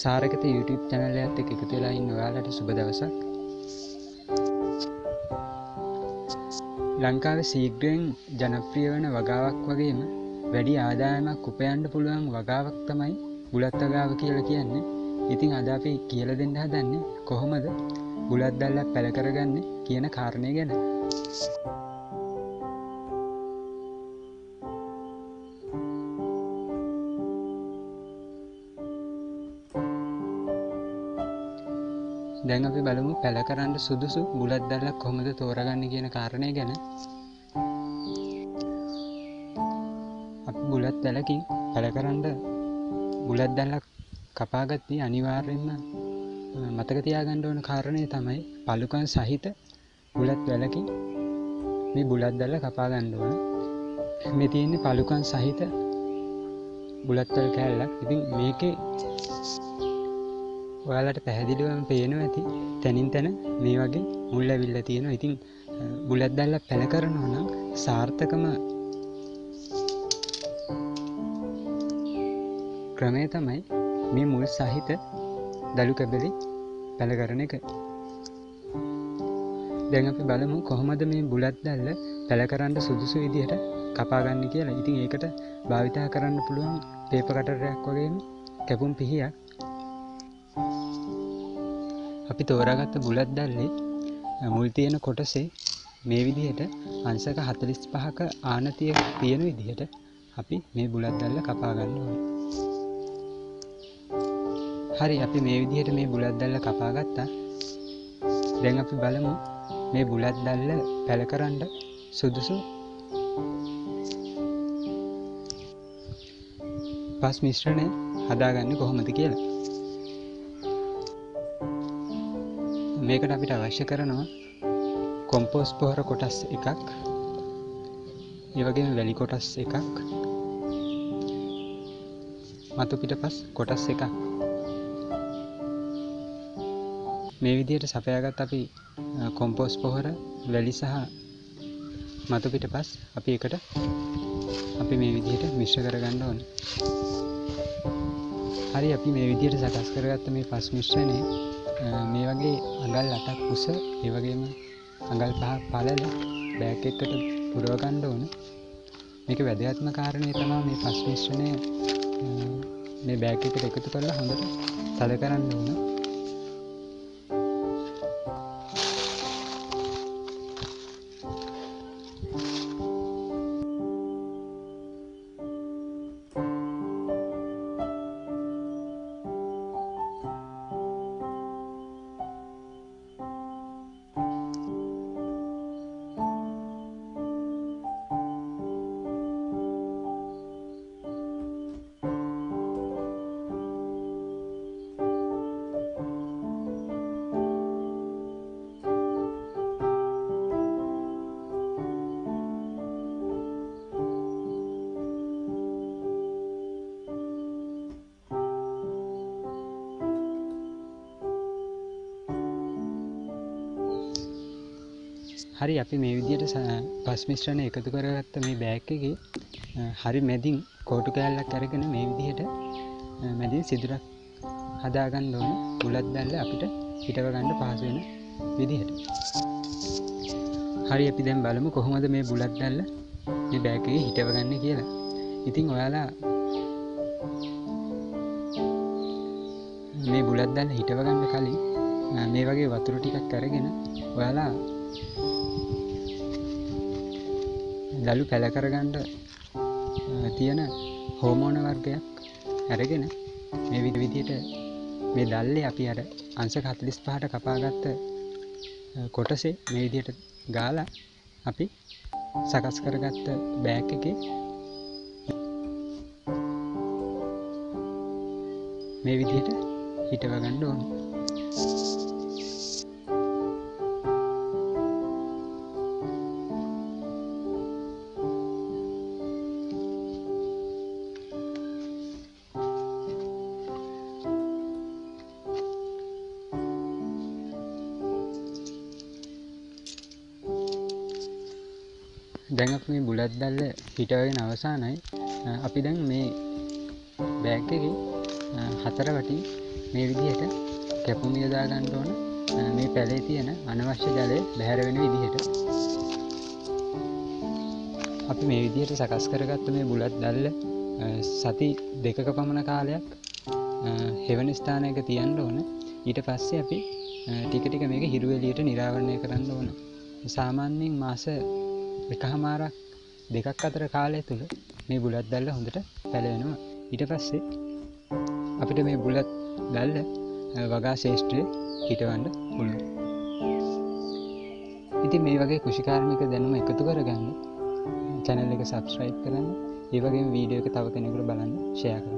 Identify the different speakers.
Speaker 1: සාරකත YouTube චැනල ඇත් එක එකතු වෙලා ඉන්න ඔයාලට සුබ දවසක්. ලංකාව සීග්‍රයෙන් ජනප්‍රිය වන වගාවක් වගේම වැඩි ආදායමක් උපයන්ඩ පුළුවන් වගාවක් තමයි බුලත් වගාව කියල කියන්නේ. ඉතිං අද අපි කියල දෙන්න හදන්නේ කොහොමද බුලත් දල්ල පැළ කරගන්න කියන කාරණය ගැන. දැන් අපි බලමු පැළ කරන්න සුදුසු බුලත් දල්ලක් කොමද තෝරගන්න කියන කාරණය ගැන. අපි බුලත් දැලකින් පැළ කරන්න බුලත් දැල්ලක් කපාගත්ති අනිවාර්යෙන්ම මතක තියාගණ්ඩ ඕන කාරණය තමයි පලුකන් සහිත බුලත් වැලකින් මේ බුලත් දැල්ල කපා ගණ්ඩුවන මේ තියෙන්නේ පලුකන් සහිත බුලත්වල් කෑල්ලක්. ඉතින් මේකේ ඔයාලට පැහැදිලිවම පේනවා ඇති. තැනින් තැන මේ වගේ මුල්ල විල්ල තියෙනවා. ඉතින් බුලත් දැල්ල පැළ කරනවා නම් සාර්ථකම ක්‍රමය තමයි මේ මුල් සහිත දළු කැබලි පැළ කරන එක. දැන් අපි බලමු කොහොමද මේ බුලත් දැල්ල පැළ කරන්න සුදුසු විදිහට කපාගන්න කියලා. ඉතින් ඒකට භාවිතා කරන්න පුළුවන් පේප කටරයක් වගේම කැපුම් පිහියක් අපි තෝරාගත්ත බුලත් දැල්ලේ මුල් තියෙන කොටසේ මේ විදිහට අංසක හතලිස් පහක ආනතිය තියෙන විදිහට අපි මේ බුලත් දැල්ල කපාගන්න ඕන. හරි අපි මේ විදිහට මේ බුලත් දැල්ල කපාගත්තා දැන් අපි බලමු මේ බුලත් දැල්ල පැළ කරන්න සුදුසු පස් මිශ්‍රණය හදාගන්න කොහොමද කියලා. මේකට අපිට අවශ්‍ය කරනවා කොම්පෝස් පොහර කොටස් එකක් ඒවගේ වැලි කොටස් එකක් මතු පිට පස් කොටස් එකක්. මේ විදියට සපයාගත් අපි කොම්පෝස් පොහොර වැලි සහ මතු පිට පස් අපි එකට අපි මේ විදිහට මිශ්‍ර කරගන්න ඕන. හරි අපි මේ විදියට සකස් කරගත්ත මේ පස් මිශ්‍රණය මේ වගේ අඟල් අටක් උස ඒවගේම අඟල් පහක් පලල බෑක් එකට පුරුවගණ්ඩ ඕන. මේක වැදගත්ම කාරණය තමා මේ පස් මිශ්‍රණය මේ බෑක් එකට එකතු කරලා හොඳට තද කරන්න ඕන. හරි අපි මේ විදියට පස් මිශ්‍රණ එකතු කරගත්ත මේ බෑක්කගේ හරි මැදින් කෝටු කෑල්ලක් කරගෙන මේ විදිහට මැදින් සිදුරක් හදාගන්න ඕන. බුලත් දැල්ල අපිට හිටව ගණ්ඩ පහසුවෙන විදිහට. හරි අපි දැම් බලමු කොහොමද මේ බුලත් දැල්ල මේ බෑකගේ හිටවගන්න කියලා. ඉතිං ඔයාලා මේ බුලත් දැල්ල හිටවගන්න කලින් මේ වගේ වතුර ටිකක් කරගෙන ඔයාලා දළු පැළ කරගණ්ඩ තියෙන හෝමෝන වර්ගයක් ඇරගෙන මේ විදි විදියට මේ දල්ලේ අපි අර අංසක හතලිස් පහට කපාගත්ත කොටසේ මේ විදියට ගාලා අපි සකස් කරගත්ත බෑක් එක මේ විදියට හිටව ගණ්ඩ ඕන. දැන් අප මේ බුලත් දල්ල හිටවගෙන අවසානයි. අපි දැන් මේ බෑග්ගේ හතර වටින් මේ විදිහට කැපුම් යොදා ගන්න ඕන. මේ පැලේ තියෙන අනවශ්‍ය ජලය බැහැර වෙන විදිහට. අපි මේ විදිහට සකස් කරගත්ත මේ බුලත් දල්ල සති දෙකක පමණ කාලයක් හෙවන ස්ථානයක තියන්න ඕන. ඊට පස්සේ අපි ටිකටික මේක හිරුවලියට නිරාවරණය කරන්න ඕන. සාමාන්‍යයෙන් මාස එක හමාරක් දෙකක් අතර කාලය තුළ මේ බුලත් දල්ල හොඳට පැලවෙනවා. ඊට පස්සේ අපිට මේ බුලත් දල්ල වගා ශේෂ්ත්‍රය හිටවන්න පුළුව ඉති මේ වගේ කෘෂිකාර්මික දැනුම එකතු කරගන්න චැනල් එක සබස්්‍රයිප් කරන්න. ඒවගේ වීඩියෝ එක තව කෙනෙකුට බලන්න ෂය කර